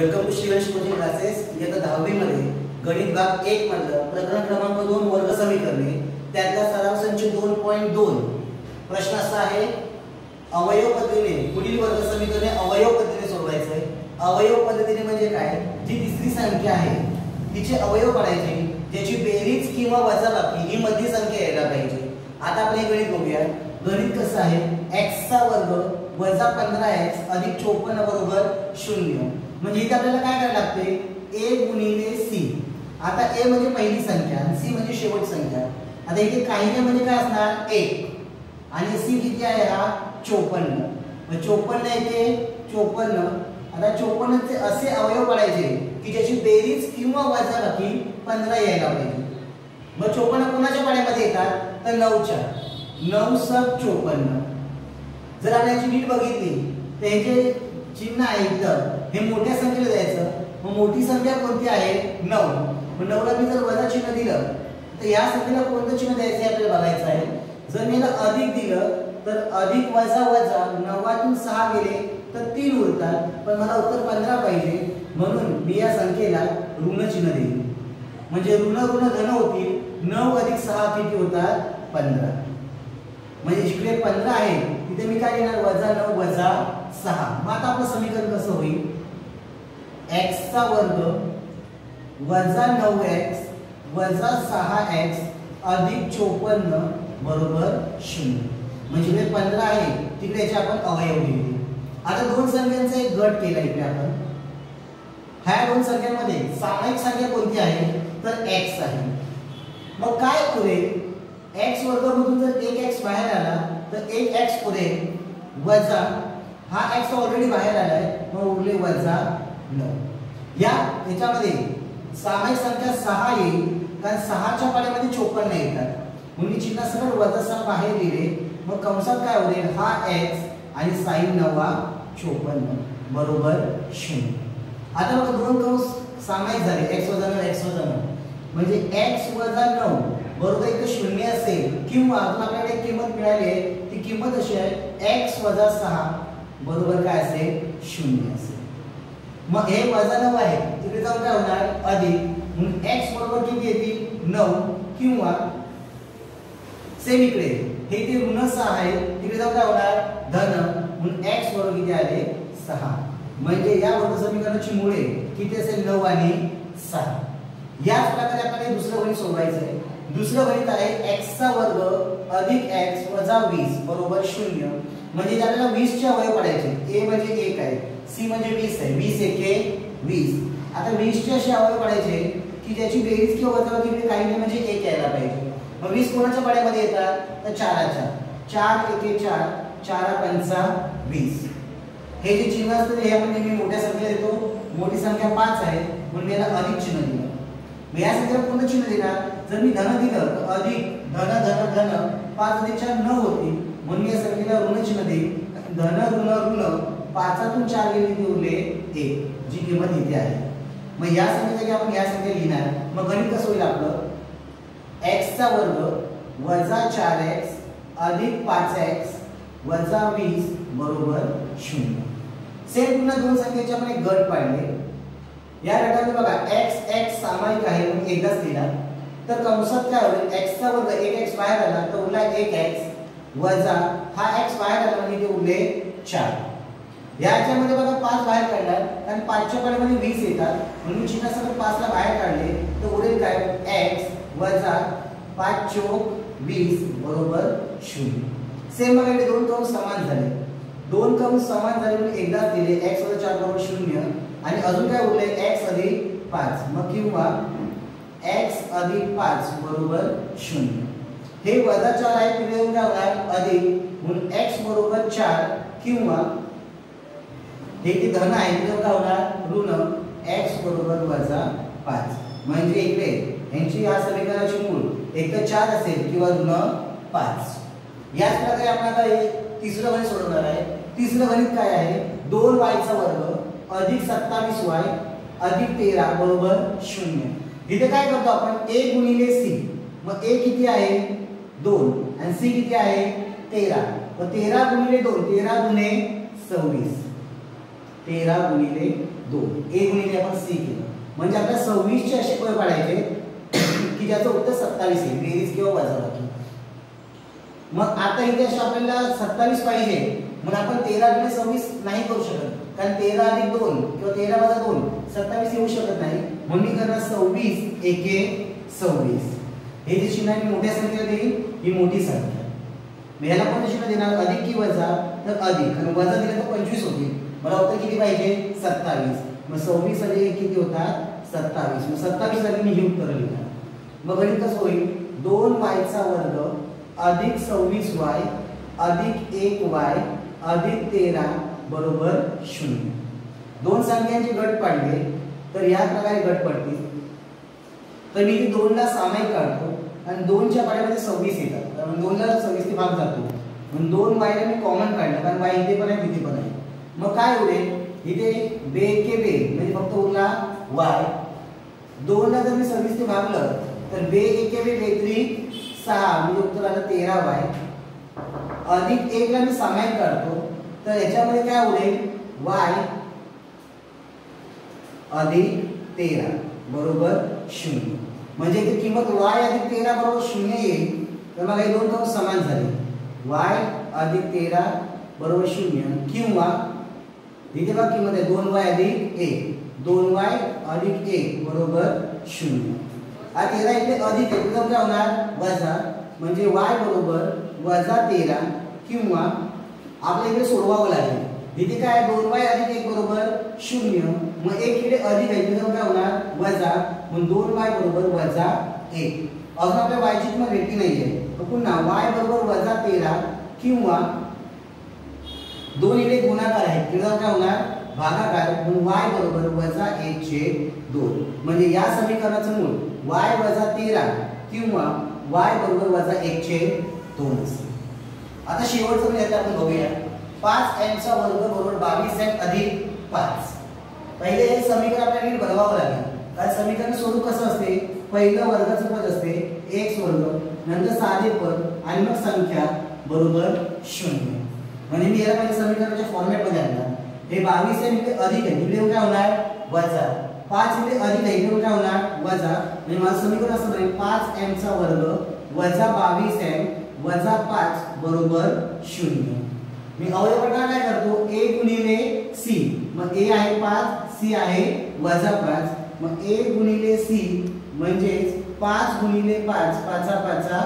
Welcome to Shivan coaching classes इयत्ता दहावीमध्ये गणित भाग एक मधलं प्रकरण क्रमांक दोन वर्ग समीकरणे त्यातला सराव संच दोन पॉईंट दोन प्रश्न असा आहे अवयव पद्धतीने पुढील वर्ग समीकरणे अवयव पद्धतीने सोडवायचं आहे अवयव पद्धतीने म्हणजे काय जी तिसरी संख्या आहे तिचे अवयव काढायचे ज्याची बेरीज किंवा वजाबाकी ही मधली संख्या यायला पाहिजे आता आपण हे गणित बघूया. गणित कसं आहे एक्सचा वर्ग वजा पंधरा एक्स अधिक चोपन्न बरोबर शून्य. म्हणजे इथे आपल्याला काय करायला लागते? ए गुणिले सी आता ए म्हणजे पहिली संख्या आणि सी म्हणजे शेवट संख्या. आता इथे काही म्हणजे काय असणार? एक. आणि सी किती आहे हा? चोपन्न. मग चोपन्न येते? चोपन्न. आता चोपन्नचे असे अवयव पडायचे की ज्याची बेरीज किंवा वजाबाकी पंधरा यायला पाहिजे. मग चोपन्न कोणाच्या पाण्यामध्ये येतात? तर नऊच्या. नऊ सब चोपन्न. जर आपण याची नीट बघितली तर ह्याचे चिन्ह आहे इथं. हे मोठ्या संख्येला द्यायचं. मग मोठी संख्या कोणती आहे? नऊ. मग नऊला मी जर वजा चिन्ह दिलं तर या संख्येला कोणतं चिन्ह द्यायचं हे आपल्याला बघायचं आहे? जर मी याला अधिक दिलं तर अधिक वजा वजा नवातून सहा गेले तर तीन उरतात. पण मला उत्तर पंधरा पाहिजे. म्हणून मी या संख्येला ऋण चिन्ह देईल म्हणजे ऋण ऋण धन होतील. नऊ अधिक सहा किती होतात? पंधरा. म्हणजे जिकडे पंधरा आहे. तिथे मी काय घेणार वजा नऊ वजा सहा. मग आता आपलं समीकरण कसं होईल? एक्सचा वर्ग वजा नऊ एक्स वजा सहा एक्स अधिक चोपन्न बरोबर शून्य. म्हणजे जे पंधरा आहे तिकडे याचे आपण अवयव लिहिले आता दोन संख्यांचा एक गट केला इकडे आपण. ह्या दोन संख्यांमध्ये सामायिक संख्या कोणती आहे? तर एक्स आहे. मग काय पुरेल वर्ग वर्गामधून जर एक एक्स बाहेर आला तर एक एक्स पुरेल वजा हा एक्स ऑलरेडी बाहेर आलाय मग उरले वजा नऊ. या याच्यामध्ये सामायिक संख्या सहा येईल कारण सहाच्या पाण्यामध्ये चोपन्न येतात. म्हणून मी चिन्ह सरळ वजा सहा बाहेर लिहिले मग कंसात काय उरेल हा एक्स आणि साईन नवा चोपन्न. बरोबर शून्य. आता बघा दोन कंस सामायिक झाले एक्स वजा नऊ एक्स वजा नऊ. म्हणजे एक्स वजा नऊ बरोबर एक शून्य असेल किंवा अजून आपल्याकडे एक किंमत मिळाली आहे ती किंमत अशी आहे एक्स वजा सहा बरोबर काय असेल? शून्य असेल. मग हे वजा नऊ आहे. तिकडे जाऊन काय होणार? अधिक म्हणून एक्स बरोबर किती येतील? नऊ किंवा सेम इकडे. हे ते ऋण सहा आहे. तिकडे जाऊन काय होणार? धन. म्हणून एक्स बरोबर किती आले? सहा. म्हणजे या वर्ग समीकरणाची मुळे किती असेल? नऊ आणि सहा. याच प्रकारे आपल्याला दुसरं गणित सोडवायचं आहे दुसरं गणित आहे एक्सचा वर्ग अधिक एक्स वजा वीस बरोबर शून्य. म्हणजे आपल्याला वीसचे वय अवयव म्हणजे एक आहे सी म्हणजे वीस आहे. वीस एके वीस. आता वीसचे असे अवयव काढायचे की ज्याची बेरीज किंवा वजाबाकी काही नाही म्हणजे एक यायला पाहिजे. मग वीस कोणाच्या पाड्यामध्ये येतात? तर चाराच्या. चार एके चार. चारा पंचा वीस. हे जे चिन्ह असतं हे आपण नेहमी मोठ्या संख्या देतो. मोठी संख्या पाच आहे. म्हणून याला अधिक चिन्ह दिलं. मी या संख्येला कोणतं चिन्ह देणार जर मी धन दिलं तर अधिक धन धन धन. पाच अधिक चार न होती म्हणून या संख्येला ऋण चिन्ह देईल. धन ऋण ऋण. पाचातून चार गेली ती एक जी किंमत इथे आहे. मग या संख्येसाठी आपण या संख्या लिहिणार. मग गणित कसं होईल आपलं? एक्सचा वर्ग वजा चार एक्स अधिक पाच एक्स वजा वीस बरोबर शून्य. सेम पुन्हा दोन संख्येचे आपण एक गट पाडले या गटामध्ये बघा एक्स एक्स सामायिक आहे म्हणून एकदाच दिला तर कंसात काय होईल? एक्सचा वर्ग एक एक्स बाहेर आला तर उरला एक एक्स वजा हा एक्स बाहेर आला म्हणजे ते उरले चार. याच्यामध्ये बघा पाच बाहेर काढणार कारण पाचच्या पाण्यामध्ये वीस येतात. म्हणून चिन्ह सगळं पाचला बाहेर काढले तर उरेल काय? एक्स वजा पाच चोक वीस बरोबर शून्य. सेम बघा दोन कौन समान झाले. दोन कौन समान झाले म्हणून एकदाच दिले. एक्स वजा चार बरोबर शून्य. आणि अजून काय उरले एक्स अधिक पाच. मग किंवा एक्स अधिक पाच बरोबर शून्य. हे वजा चार आहे तिथे काय होणार अधिक. म्हणून एक्स बरोबर चार किंवा हे धन आहे तर काय होणार ऋण एक्स बरोबर वजा पाच. म्हणजे इकडे यांची या समीकरणाची मूळ एक तर चार असेल किंवा ऋण पाच. याच प्रकारे आपण आता हे तिसरं गणित सोडवणार आहे. तिसरं गणित काय आहे? दोन वायचा वर्ग अधिक सत्तावीस वाय अधिक तेरा बरोबर शून्य. इथे काय करतो आपण? ए गुणिले सी मग ए किती आहे? दोन. आणि सी किती आहे? तेरा. मग तेरा गुणिले दोन तेरा गुणे सव्वीस. तेरा गुणिले दोन. ए गुणिले आपण सी केलं. म्हणजे आपल्याला सव्वीसचे असे पळ पाडायचे की ज्याचं उत्तर सत्तावीस आहे. बेरीज किंवा वजाबाकी. मग आता इथे असे आपल्याला सत्तावीस पाहिजे. मग आपण तेरा गुणिले सव्वीस नाही करू शकत. कारण तेरा अधिक दोन किंवा तेरा वजा दोन सत्तावीस येऊ शकत नाही. म्हणून मी करणार सव्वीस एके सव्वीस. हे जे चिन्ह मी मोठ्या संख्या देईल ही मोठी संख्या. मी ह्याला कोणतं चिन्ह देणार? अधिक की वजा? तर अधिक. कारण वजा दिलं तर पंचवीस होतील. मला उत्तर किती पाहिजे? सत्तावीस. मग सव्वीस अधिक एक किती होतात? सत्तावीस. मग सत्तावीससाठी मी ही उत्तर लिहिणार. मग गणित कसं होईल? दोन वायचा वर्ग अधिक सव्वीस वाय अधिक एक वाय अधिक तेरा बरोबर शून्य. दोन संख्यांचे गट पाडले तर या प्रकारे गट पडतील. तर मी दोनला सामायिक काढतो आणि दोनच्या पाड्यामध्ये सव्वीस येतात. कारण दोनला सव्वीस ते भाग जातो. म्हणून दोन वायला मी कॉमन काढलं कारण वाय इथे पण आहे तिथे पण आहे. मग काय उरेल इथे बे के बे म्हणजे फक्त उरला वाय. दोनला जर मी सव्वीस ते भागलं तर बे एके बे बेत्री सहा म्हणजे उत्तर आलं तेरा वाय. अधिक एकला मी सामायिक काढतो तर याच्यामध्ये काय उरेल? वाय. अधिक तेरा बरोबर शून्य. म्हणजे इथे किंमत वाय अधिक तेरा बरोबर शून्य येईल तर मला हे दोन कम समान झाले. वाय अधिक तेरा बरोबर शून्य. किंवा इथे बघा किंमत दोन वाय अधिक एक. दोन वाय अधिक एक बरोबर शून्य. आता तेरा इथे अधिक आहे काय होणार? वजा. म्हणजे वाय बरोबर वजा तेरा किंवा आपल्या इकडे सोडवावं लागेल. इथे काय दोन वाय अधिक एक बरोबर शून्य. मग एक इकडे अधिक आहे. तुझं काय होणार? वजा. मग दोन वाय बरोबर वजा एक. अजून आपल्या वायची किंमत भेटली आहे पुन्हा वाय बरोबर वजा तेरा किंवा दोन इकडे गुणाकार आहे किंवा काय होणार भागाकार म्हणून वाय बरोबर वजा एक छेद दोन. म्हणजे या समीकरणाचं मूळ वाय वजा तेरा किंवा वाय बरोबर वजा एक छेद दोन असेल आता शेवटचं म्हणजे आपण बघूया. पाच एमचा वर्ग बरोबर बावीस एम अधिक पाच. पहिले हे समीकरण आपल्याला बनवावं लागेल. कारण समीकरण स्वरूप कसं असते? पहिलं वर्गाचं पद असते. एक्स वर्ग नंतर साधे पद आणि मग संख्या बरोबर शून्य. म्हणजे मी याला पहिले समीकरणाच्या फॉर्मॅटमध्ये आणणार. हे बावीस आहे इथे अधिक आहे. इकडे काय होणार. वजा. पाच इथे अधिक आहे इकडे काय होणार. वजा. म्हणजे माझं समीकरण असं बनेल. पाच एम चा वर्ग वजा बावीस एम वजा पाच बरोबर शून्य. मी अवयव काय करतो? ए गुणिले सी मग ए आहे पाच सी आहे वजा पाच. मग ए गुणिले सी म्हणजेच पाच गुणिले पाच पाचा पाचा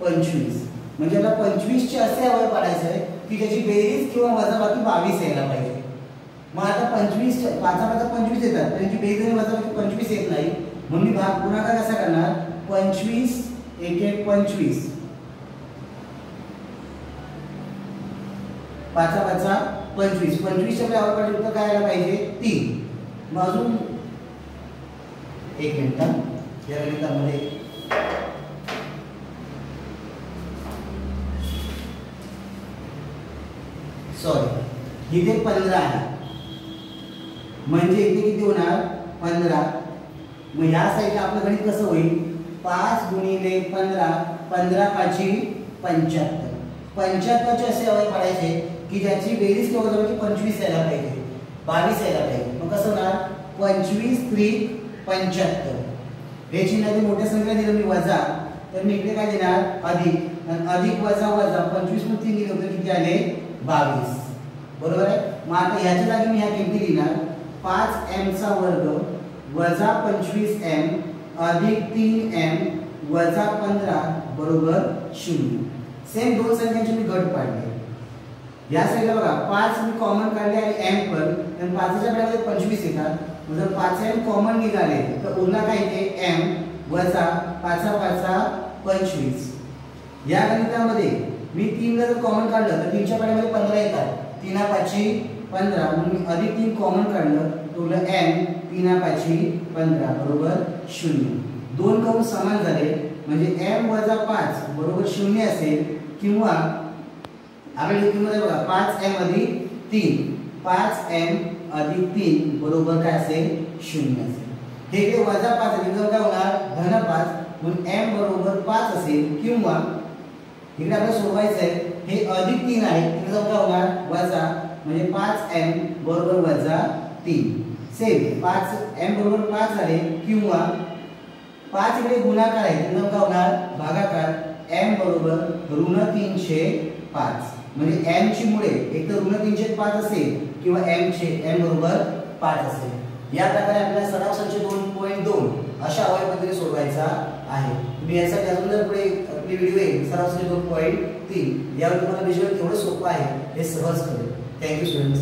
पंचवीस. म्हणजे याला पंचवीसचे असे अवय पाडायचे आहे की त्याची बेरीज किंवा वजाबाकी बावीस यायला पाहिजे. मग आता पंचवीस पाचा पाचा पंचवीस येतात. त्यांची बेरीज आणि वजाबाकी पंचवीस येत नाही. म्हणून मी भाग गुणाकार कसा करणार? पंचवीस एक एक पंचवीस. पाचा पाचा पंचवीस. पंचवीसच्या आपल्या पाडले उत्तर काय आलं पाहिजे? तीन. मग अजून एक मिनिट या गणितामध्ये सॉरी इथे पंधरा आहे. म्हणजे इथे किती होणार? पंधरा. मग ह्या साईडला आपलं गणित कसं होईल? पाच गुणिले पंधरा पंधरा पाची पंच्याहत्तर. पंच्याहत्तरचे असे अवय पडायचे की ज्याची बेरीज केवळ जवळ पंचवीस यायला पाहिजे. बावीस यायला पाहिजे. मग कसं होणार? पंचवीस त्रिक पंच्याहत्तर. हे चिन्ह ते मोठ्या संख्या दिलं मी वजा. तर मी इकडे काय देणार? अधिक. अधिक वजा वजा. पंचवीस मग तीन दिले होते. किती आले? बावीस. बरोबर आहे? मग आता ह्याच्या जागी मी ह्या किमती लिहिणार. पाच एमचा वर्ग वजा पंचवीस एम अधिक तीन एम वजा पंधरा बरोबर शून्य. सेम दोन संख्यांचे मी गट पाडले. या साईडला बघा पाच मी कॉमन काढले आणि एम पण. कारण पाचच्या बेळामध्ये पंचवीस येतात जर पाच एम कॉमन निघाले तर उरला काय ते एम वजा पाचा पाचा पंचवीस. या गणितामध्ये मी तीन जर कॉमन काढलं तर तीनच्या पाण्यामध्ये पंधरा येतात. तीना पाचशे पंधरा. म्हणून मी अधिक तीन कॉमन काढलं तर एम तीना पाचशे पंधरा बरोबर शून्य. दोन कौन समान झाले म्हणजे एम वजा पाच बरोबर शून्य असेल किंवा आपल्या किंमत बघा पाच एम अधिक तीन. पाच एम अधिक तीन बरोबर काय असेल? शून्य असेल. हे वजा पाच अधिक काय होणार? धन पाच. म्हणून एम बरोबर पाच असेल किंवा इकडे आपल्याला सोडवायचं आहे हे अधिक तीन आहे. इकडे काय होणार वजा म्हणजे पाच एम बरोबर वजा तीन. सेम पाच एम बरोबर पाच झाले किंवा पाच इकडे गुणाकार आहे. तर काय होणार भागाकार एम बरोबर ऋण तीनशे पाच. म्हणजे एम ची मुळे एक तर ऋण तीनशे पाच असेल किंवा एम चे एम बरोबर पाच असेल. या प्रकारे आपल्याला सराव संच दोन पॉईंट दोन अशा अवय पद्धतीने सोडवायचा आहे. तुम्ही यासाठी अजून जर पुढे ते व्हिडिओ येईल सराव संच दोन पॉईंट तीन. यावर तुम्हाला विषय केवढं सोपं आहे हे सहज कळेल. Thank you students